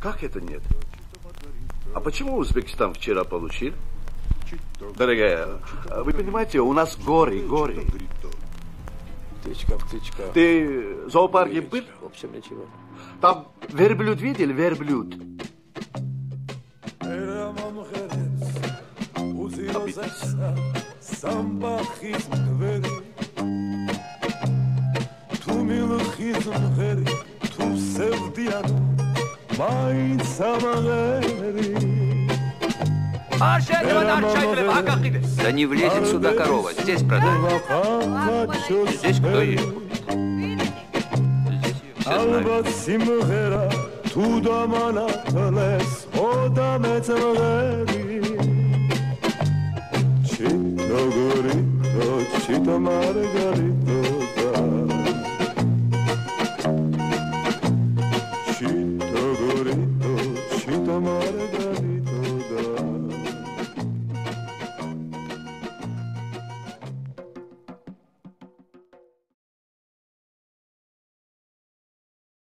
Как это нет? А почему Узбекистан вчера получил? Дорогая, вы понимаете, у нас горы, горы. Птичка, птичка. Ты в зоопарке был? В общем, ничего. Там верблюд видел? Верблюд. Обидеть. Да не влезет сюда корова, здесь продай. Здесь кто есть? Здесь все знают.